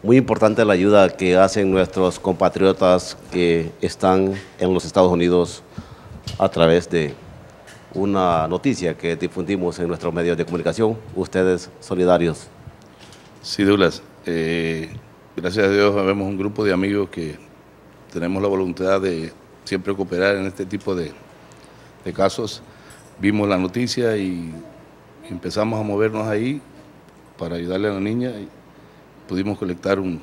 Muy importante la ayuda que hacen nuestros compatriotas que están en los Estados Unidos a través de una noticia que difundimos en nuestros medios de comunicación. Ustedes solidarios. Sí, Douglas. Eh, gracias a Dios vemos un grupo de amigos que tenemos la voluntad de siempre cooperar en este tipo de, de casos. Vimos la noticia y empezamos a movernos ahí para ayudarle a la niña pudimos colectar un,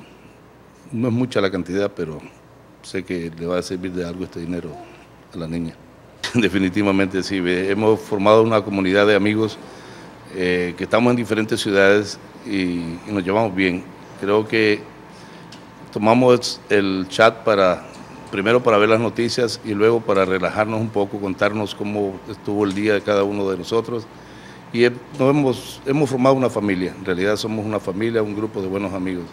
no es mucha la cantidad, pero sé que le va a servir de algo este dinero a la niña. Definitivamente sí, hemos formado una comunidad de amigos eh, que estamos en diferentes ciudades y, nos llevamos bien. Creo que tomamos el chat para, primero para ver las noticias y luego para relajarnos un poco, contarnos cómo estuvo el día de cada uno de nosotros y hemos, hemos formado una familia, en realidad somos una familia, un grupo de buenos amigos.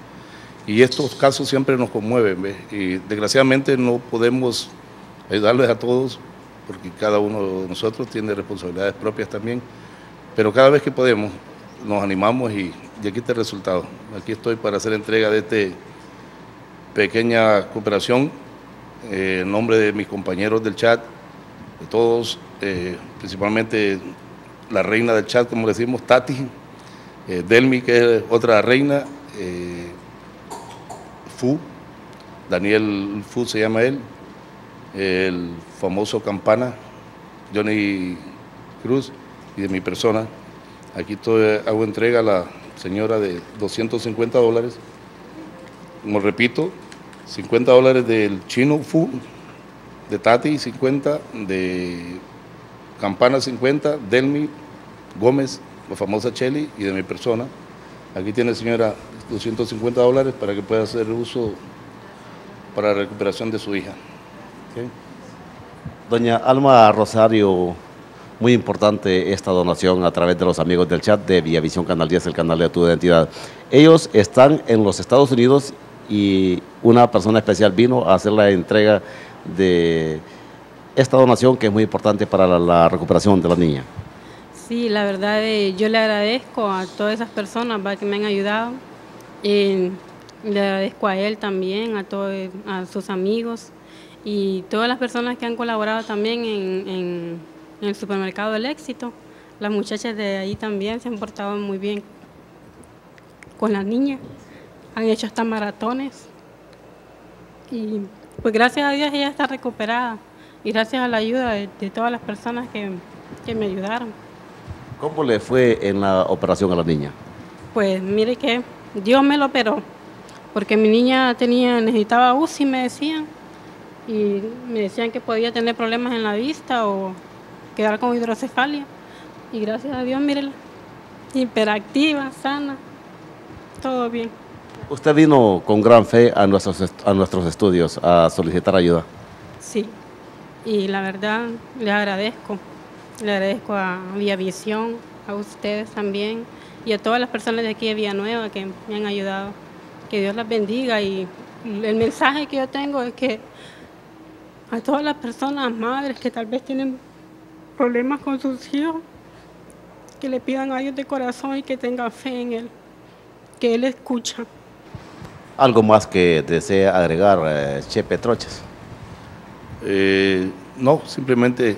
Y estos casos siempre nos conmueven, y desgraciadamente no podemos ayudarles a todos, porque cada uno de nosotros tiene responsabilidades propias también, pero cada vez que podemos nos animamos y, aquí está el resultado. Aquí estoy para hacer entrega de esta pequeña cooperación eh, en nombre de mis compañeros del chat, de todos, eh, principalmente la reina del chat, como decimos, Tati, eh, Delmi, que es otra reina, eh, Fu, Daniel Fu se llama él, el famoso Campana, Johnny Cruz, y de mi persona. Aquí estoy, hago entrega a la señora de 250 dólares. Como repito, 50 dólares del chino Fu, de Tati 50, de Campana 50, Delmi Gómez, la famosa Cheli, y de mi persona. Aquí tiene señora 250 dólares para que pueda hacer uso para la recuperación de su hija. Doña Alma Rosario, muy importante esta donación a través de los amigos del chat de Villavisión Canal 10, el canal de tu identidad. Ellos están en los Estados Unidos y una persona especial vino a hacer la entrega de esta donación que es muy importante para la recuperación de la niña. Sí, la verdad eh, yo le agradezco a todas esas personas que me han ayudado. le agradezco a él también, a todos, a sus amigos y todas las personas que han colaborado también en, el supermercado del éxito. Las muchachas de ahí también se han portado muy bien con las niñas, han hecho hasta maratones. Y pues gracias a Dios ella está recuperada y gracias a la ayuda de, todas las personas que me ayudaron. ¿Cómo le fue en la operación a la niña? Pues mire que Dios me lo operó, porque mi niña tenía, necesitaba UCI, me decían, y me decían que podía tener problemas en la vista o quedar con hidrocefalia. Y gracias a Dios, mírela, hiperactiva, sana, todo bien. Usted vino con gran fe a nuestros, a nuestros estudios a solicitar ayuda. Sí, y la verdad le agradezco. Le agradezco a Visión, a ustedes también y a todas las personas de aquí de Villanueva que me han ayudado. Que Dios las bendiga y el mensaje que yo tengo es que a todas las personas, madres que tal vez tienen problemas con sus hijos, que le pidan a Dios de corazón y que tengan fe en Él, que Él escucha. ¿Algo más que desea agregar, eh, Chepe Troches? Eh, no, simplemente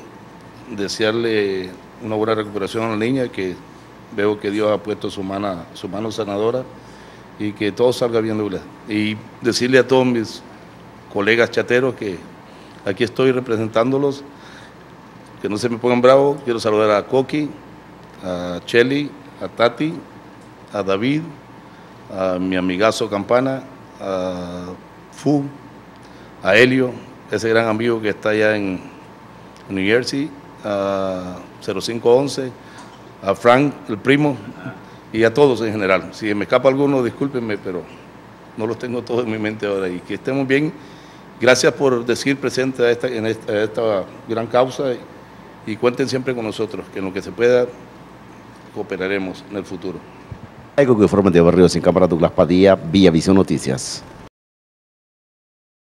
desearle una buena recuperación a la niña, que veo que Dios ha puesto su mano, su mano sanadora y que todo salga bien de Y decirle a todos mis colegas chateros que aquí estoy representándolos, que no se me pongan bravos, quiero saludar a Coqui, a Chelly, a Tati, a David, a mi amigazo Campana, a Fu, a Helio, ese gran amigo que está allá en New Jersey, a 0511, a Frank, el primo, y a todos en general. Si me escapa alguno, discúlpenme, pero no los tengo todos en mi mente ahora. Y que estemos bien. Gracias por decir presente a esta, en esta, gran causa y cuenten siempre con nosotros, que en lo que se pueda cooperaremos en el futuro. Algo que de Barrio sin cámara Douglas Padilla, Villa Visión Noticias.